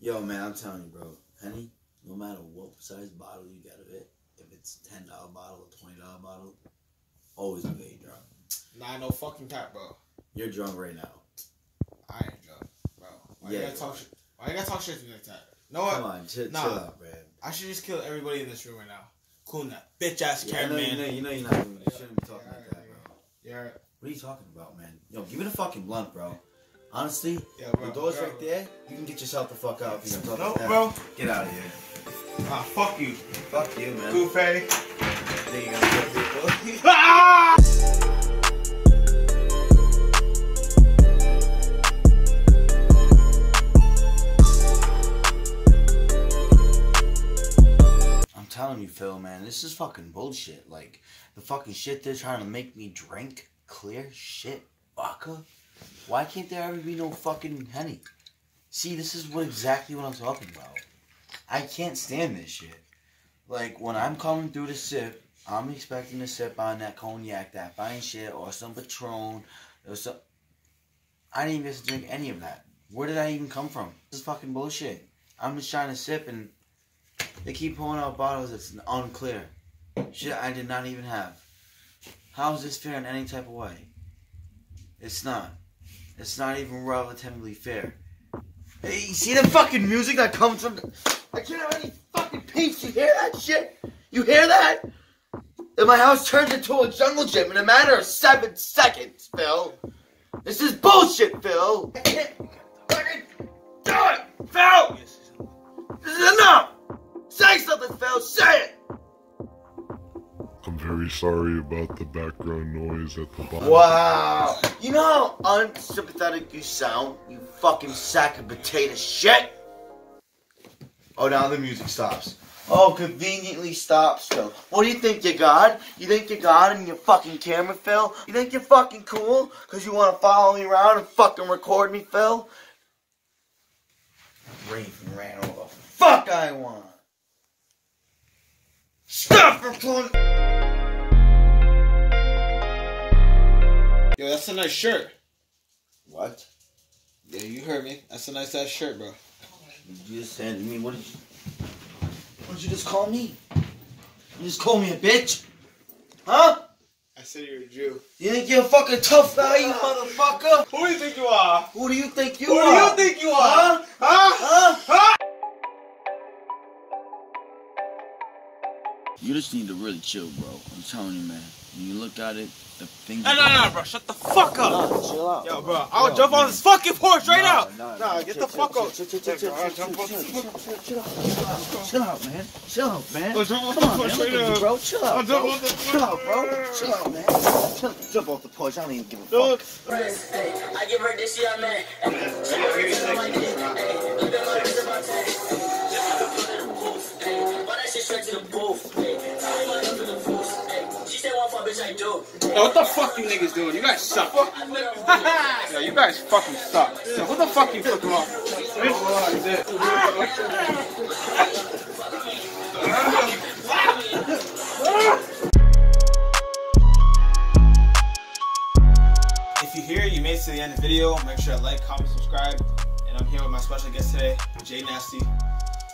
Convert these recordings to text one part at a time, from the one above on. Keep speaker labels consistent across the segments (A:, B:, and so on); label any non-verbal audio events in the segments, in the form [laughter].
A: Yo, man, I'm telling you, bro. Henny, no matter what size bottle you get of it, if it's ten dollar bottle or twenty dollar bottle, always gonna get drunk.
B: Nah, no fucking cap, bro.
A: You're drunk right now.
B: I ain't drunk, bro. Why you
A: Yeah,
B: gotta talk shit? Why you gotta talk shit to me like that? what?
A: Come on, chill,
B: Nah.
A: chill out, man.
B: I should just kill everybody in this room right now. Cool now. Bitch ass
A: Yeah,
B: Karen
A: you know,
B: man.
A: you know you're not doing You shouldn't be talking
B: Yeah,
A: like that, bro.
B: Yeah.
A: What are you talking about, man? Yo, give me the fucking blunt, bro. Honestly,
B: Yeah,
A: the
B: bro.
A: door's
B: bro.
A: right there. You can get yourself the fuck out if you're gonna talk
B: No, bro.
A: Get out of here.
B: Ah, fuck you.
A: Fuck you, man.
B: Goofy.
A: Think you're gonna [laughs] kill people?
B: Ah!
A: I'm telling you, Phil, man, this is fucking bullshit. Like, the fucking shit they're trying to make me drink, clear shit, vodka. Why can't there ever be no fucking Henny? See, this is what exactly what I'm talking about. I can't stand this shit. Like, when I'm coming through the sip, I'm expecting to sip on that cognac, that fine shit, or some Patron, or some... I didn't even get to drink any of that. Where did I even come from? This is fucking bullshit. I'm just trying to sip and they keep pulling out bottles that's unclear. Shit I did not even have. How is this fair in any type of way? It's not. It's not even relatively fair. Hey, you see the fucking music that comes from the... I can't have any fucking peace. You hear that shit? You hear that? And my house turns into a jungle gym in a matter of seven seconds, Phil. This is bullshit, Phil. I can't fucking do it, Phil. This is enough. Say something, Phil. Say it.
C: I'm very sorry about the background noise at the bottom.
A: Wow. You know how unsympathetic you sound, you fucking sack of potato shit? Oh, now the music stops. Oh, conveniently stops, Phil. What do you think you're God? You think you're God and you're fucking camera, Phil? You think you're fucking cool? Because you want to follow me around and fucking record me, Phil? Raven ran over. Fuck I want. Stop recording.
B: Yo, that's a nice shirt.
A: What?
B: Yeah, you heard me. That's a nice ass shirt, bro.
A: You just said to me, what did you, what did you just call me? You just call me a bitch? Huh?
B: I said you're a Jew.
A: You think you're a fucking tough guy, you motherfucker?
B: Who do you think you are?
A: Who do you think you are?
B: Who do you think you are? Huh?
A: You just need to really chill, bro. I'm telling you, man. When you look at it, the things.
B: No, no, no, bro. Shut the fuck up.
A: Nah, chill out.
B: Yo, bro. I'll
A: Yo,
B: jump
A: man.
B: on this fucking porch right
A: Nah,
B: now.
A: nah,
B: Nah,
A: nah,
B: get
A: chill,
B: the fuck
A: chill,
B: up.
A: chill, chill, chill, chill,
B: Bro, I'll
A: chill,
B: jump on
A: chill,
B: this
A: chill,
B: fucking-
A: chill, chill out. Chill out, man. Chill out, man.
B: I'll jump on
A: Come
B: the
A: on,
B: porch
A: man.
B: right
A: Look at
B: now.
A: you, bro. Chill out,
B: I'll jump
A: bro.
B: on the
A: Chill out, bro. Chill out, man. Chill, jump off the porch. I don't even give a
B: No.
A: fuck.
D: I give her this, yeah, man. She give me my dick. Ay, look at my wrist about that. Ay, Why that shit straight to the booth? One for bitch, I do.
B: Yo, what the fuck you niggas doing? You guys suck.
D: I feel her
B: Yo, you guys fucking suck. Yo, what the fuck you fucking off? If you hear, you made it to the end of the video. Make sure to like, comment, subscribe. And I'm here with my special guest today, Jay Nazty.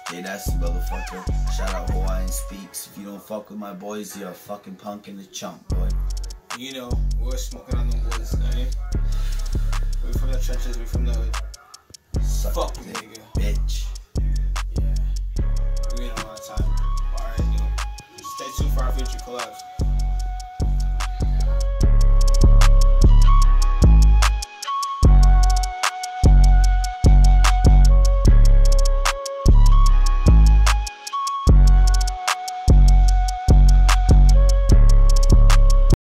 A: Hey, that's the motherfucker. Shout out Hawaiian Speaks. If you don't fuck with my boys, you're a fucking punk in the chump, boy.
B: You know, we're smoking on the woods. I mean? We from the trenches, we from the